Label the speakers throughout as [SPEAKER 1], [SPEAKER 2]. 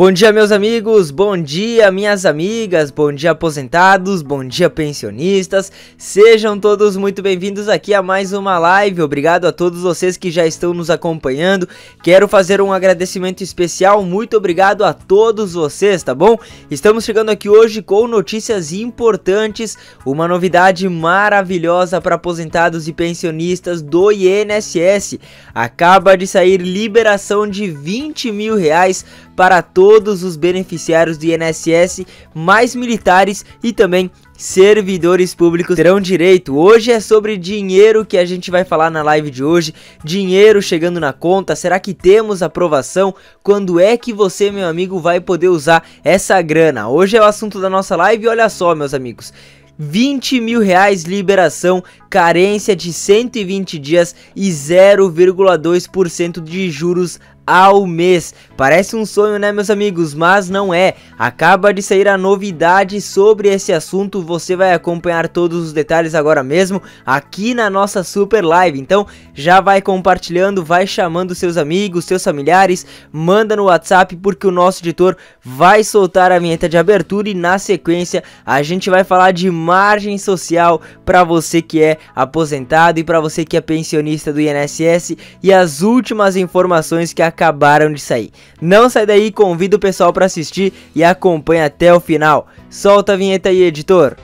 [SPEAKER 1] Bom dia, meus amigos, bom dia, minhas amigas, bom dia, aposentados, bom dia, pensionistas. Sejam todos muito bem-vindos aqui a mais uma live. Obrigado a todos vocês que já estão nos acompanhando. Quero fazer um agradecimento especial. Muito obrigado a todos vocês, tá bom? Estamos chegando aqui hoje com notícias importantes, uma novidade maravilhosa para aposentados e pensionistas do INSS. Acaba de sair liberação de 20 mil reais para todos os beneficiários do INSS, mais militares e também servidores públicos terão direito. Hoje é sobre dinheiro que a gente vai falar na live de hoje. Dinheiro chegando na conta. Será que temos aprovação? Quando é que você, meu amigo, vai poder usar essa grana? Hoje é o assunto da nossa live. Olha só, meus amigos. 20 mil reais liberação, carência de 120 dias e 0,2% de juros ao mês. Parece um sonho, né, meus amigos? Mas não é. Acaba de sair a novidade sobre esse assunto. Você vai acompanhar todos os detalhes agora mesmo aqui na nossa super live. Então, já vai compartilhando, vai chamando seus amigos, seus familiares, manda no WhatsApp porque o nosso editor vai soltar a vinheta de abertura e na sequência a gente vai falar de margem social para você que é aposentado e para você que é pensionista do INSS e as últimas informações que a acabaram de sair. Não sai daí, convido o pessoal para assistir e acompanha até o final. Solta a vinheta aí, editor.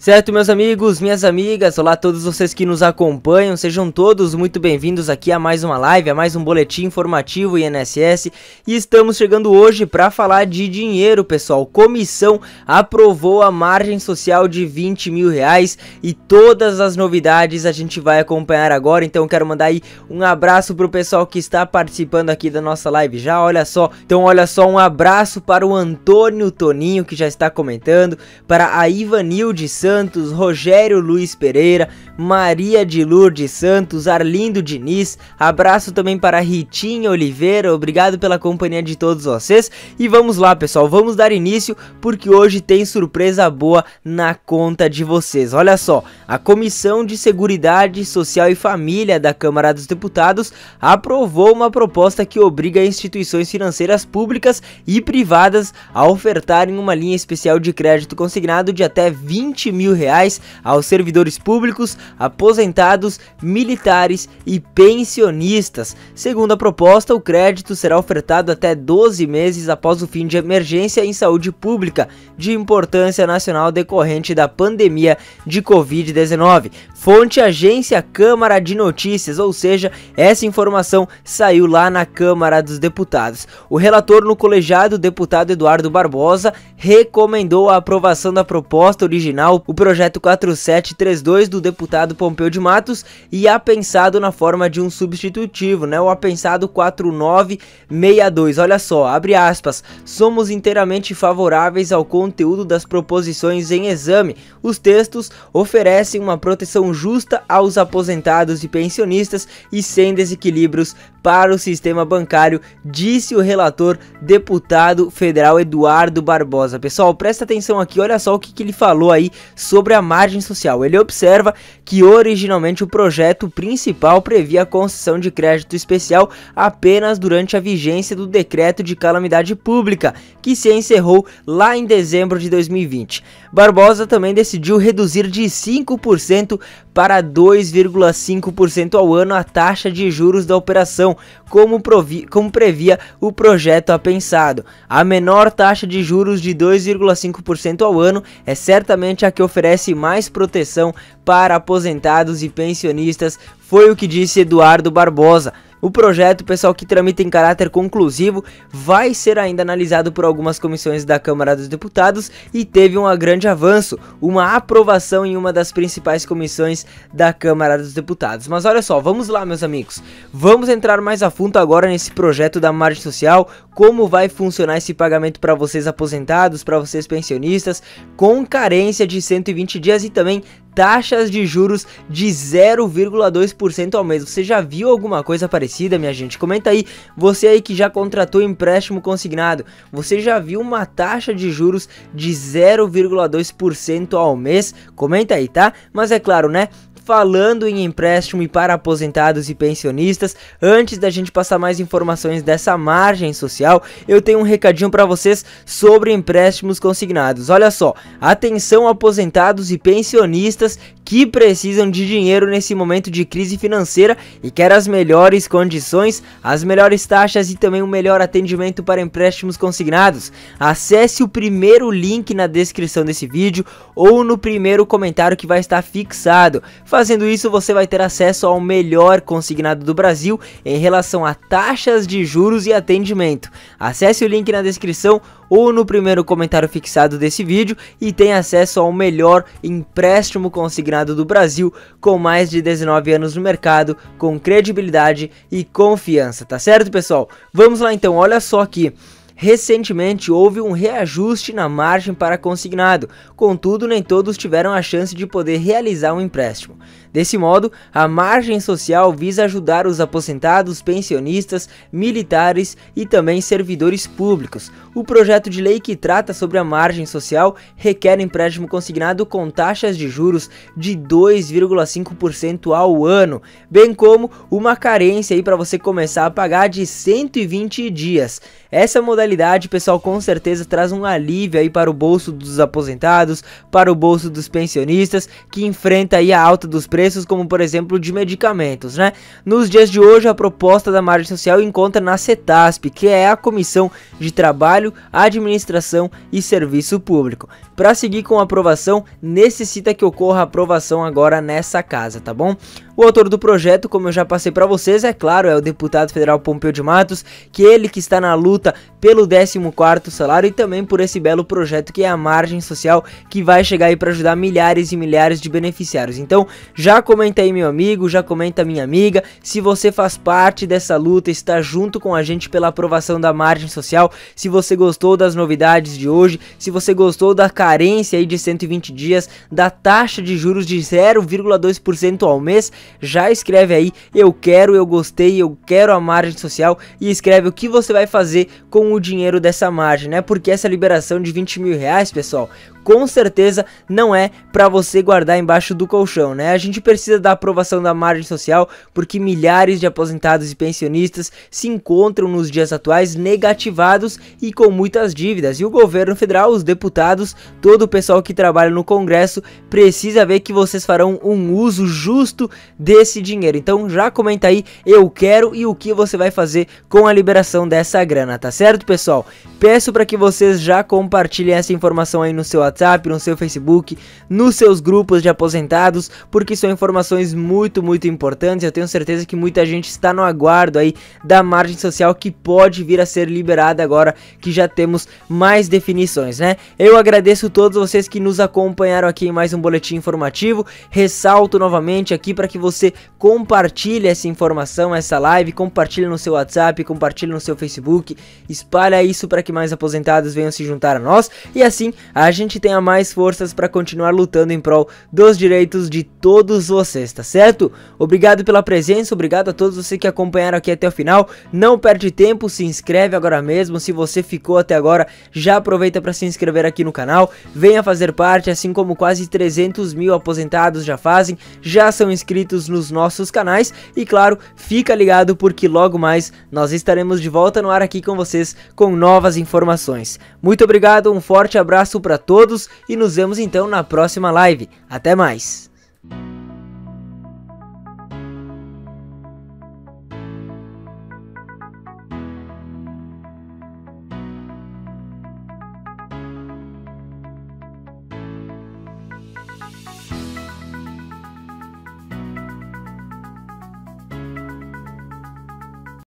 [SPEAKER 1] Certo, meus amigos, minhas amigas, olá a todos vocês que nos acompanham, sejam todos muito bem-vindos aqui a mais uma live, a mais um boletim informativo INSS e estamos chegando hoje para falar de dinheiro, pessoal. Comissão aprovou a margem social de 20 mil reais e todas as novidades a gente vai acompanhar agora, então quero mandar aí um abraço para o pessoal que está participando aqui da nossa live já, olha só, então olha só, um abraço para o Antônio Toninho que já está comentando, para a Ivanilde Santos, Santos, Rogério Luiz Pereira, Maria de Lourdes Santos, Arlindo Diniz, abraço também para Ritinha Oliveira, obrigado pela companhia de todos vocês. E vamos lá, pessoal, vamos dar início porque hoje tem surpresa boa na conta de vocês. Olha só, a Comissão de Seguridade Social e Família da Câmara dos Deputados aprovou uma proposta que obriga instituições financeiras públicas e privadas a ofertarem uma linha especial de crédito consignado de até 20 mil reais aos servidores públicos, aposentados, militares e pensionistas. Segundo a proposta, o crédito será ofertado até 12 meses após o fim de emergência em saúde pública de importância nacional decorrente da pandemia de Covid-19. Fonte Agência Câmara de Notícias, ou seja, essa informação saiu lá na Câmara dos Deputados. O relator no colegiado, deputado Eduardo Barbosa, recomendou a aprovação da proposta original, o projeto 4732 do deputado Pompeu de Matos, e apensado na forma de um substitutivo, né? O apensado 4962. Olha só, abre aspas. Somos inteiramente favoráveis ao conteúdo das proposições em exame. Os textos oferecem uma proteção justa aos aposentados e pensionistas e sem desequilíbrios para o sistema bancário, disse o relator deputado federal Eduardo Barbosa. Pessoal, presta atenção aqui, olha só o que, que ele falou aí sobre a margem social. Ele observa que originalmente o projeto principal previa a concessão de crédito especial apenas durante a vigência do decreto de calamidade pública, que se encerrou lá em dezembro de 2020. Barbosa também decidiu reduzir de 5% para 2,5% ao ano a taxa de juros da operação, como, como previa o projeto apensado. A menor taxa de juros de 2,5% ao ano é certamente a que oferece mais proteção para aposentados e pensionistas, foi o que disse Eduardo Barbosa. O projeto, pessoal, que tramita em caráter conclusivo, vai ser ainda analisado por algumas comissões da Câmara dos Deputados e teve um grande avanço, uma aprovação em uma das principais comissões da Câmara dos Deputados. Mas olha só, vamos lá, meus amigos. Vamos entrar mais a fundo agora nesse projeto da margem social, como vai funcionar esse pagamento para vocês aposentados, para vocês pensionistas, com carência de 120 dias e também taxas de juros de 0,2% ao mês. Você já viu alguma coisa parecida, minha gente? Comenta aí, você aí que já contratou empréstimo consignado, você já viu uma taxa de juros de 0,2% ao mês? Comenta aí, tá? Mas é claro, né? Falando em empréstimo e para aposentados e pensionistas, antes da gente passar mais informações dessa margem social, eu tenho um recadinho para vocês sobre empréstimos consignados. Olha só, atenção aposentados e pensionistas que precisam de dinheiro nesse momento de crise financeira e quer as melhores condições, as melhores taxas e também um melhor atendimento para empréstimos consignados. Acesse o primeiro link na descrição desse vídeo ou no primeiro comentário que vai estar fixado. Fazendo isso, você vai ter acesso ao melhor consignado do Brasil em relação a taxas de juros e atendimento. Acesse o link na descrição ou no primeiro comentário fixado desse vídeo e tenha acesso ao melhor empréstimo consignado do Brasil com mais de 19 anos no mercado, com credibilidade e confiança, tá certo, pessoal? Vamos lá então, olha só aqui. Recentemente houve um reajuste na margem para consignado, contudo, nem todos tiveram a chance de poder realizar um empréstimo. Desse modo, a margem social visa ajudar os aposentados, pensionistas, militares e também servidores públicos. O projeto de lei que trata sobre a margem social requer empréstimo consignado com taxas de juros de 2,5% ao ano, bem como uma carência aí para você começar a pagar de 120 dias. Essa modalidade, pessoal, com certeza traz um alívio aí para o bolso dos aposentados, para o bolso dos pensionistas que enfrenta aí a alta dos preços preços, como por exemplo de medicamentos, né? Nos dias de hoje, a proposta da margem social encontra na CETASP, que é a Comissão de Trabalho, Administração e Serviço Público. Para seguir com a aprovação, necessita que ocorra aprovação agora nessa casa, tá bom? O autor do projeto, como eu já passei para vocês, é claro, é o deputado federal Pompeu de Matos, que ele que está na luta pelo 14º salário e também por esse belo projeto que é a margem social, que vai chegar aí para ajudar milhares e milhares de beneficiários. Então, já comenta aí meu amigo, já comenta minha amiga, se você faz parte dessa luta, está junto com a gente pela aprovação da margem social, se você gostou das novidades de hoje, se você gostou da carência aí de 120 dias, da taxa de juros de 0,2% ao mês, já escreve aí, eu quero, eu gostei, eu quero a margem social e escreve o que você vai fazer com o dinheiro dessa margem, né? Porque essa liberação de 20 mil reais, pessoal, com certeza não é para você guardar embaixo do colchão, né? A gente precisa da aprovação da margem social porque milhares de aposentados e pensionistas se encontram nos dias atuais negativados e com muitas dívidas. E o governo federal, os deputados, todo o pessoal que trabalha no Congresso precisa ver que vocês farão um uso justo desse dinheiro. Então já comenta aí, eu quero e o que você vai fazer com a liberação dessa grana, tá certo, pessoal? Peço para que vocês já compartilhem essa informação aí no seu WhatsApp, no seu Facebook, nos seus grupos de aposentados, porque são informações muito, muito importantes. Eu tenho certeza que muita gente está no aguardo aí da margem social que pode vir a ser liberada agora que já temos mais definições, né? Eu agradeço todos vocês que nos acompanharam aqui em mais um boletim informativo. Ressalto novamente aqui para que você compartilhe essa informação, essa live, compartilhe no seu WhatsApp, compartilhe no seu Facebook, espalha isso para que mais aposentados venham se juntar a nós e assim a gente tenha mais forças para continuar lutando em prol dos direitos de todos vocês, tá certo? Obrigado pela presença, obrigado a todos vocês que acompanharam aqui até o final. Não perde tempo, se inscreve agora mesmo. Se você ficou até agora, já aproveita para se inscrever aqui no canal. Venha fazer parte, assim como quase 300 mil aposentados já fazem, já são inscritos nos nossos canais. E claro, fica ligado porque logo mais nós estaremos de volta no ar aqui com vocês com novas informações. Muito obrigado, um forte abraço para todos e nos vemos então na próxima live. Até mais!